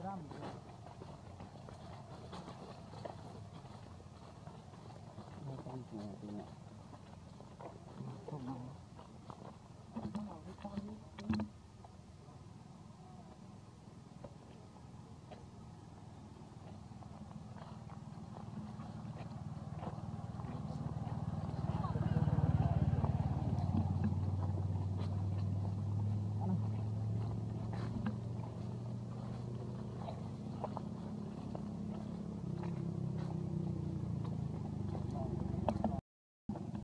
grande. No, no, no, no.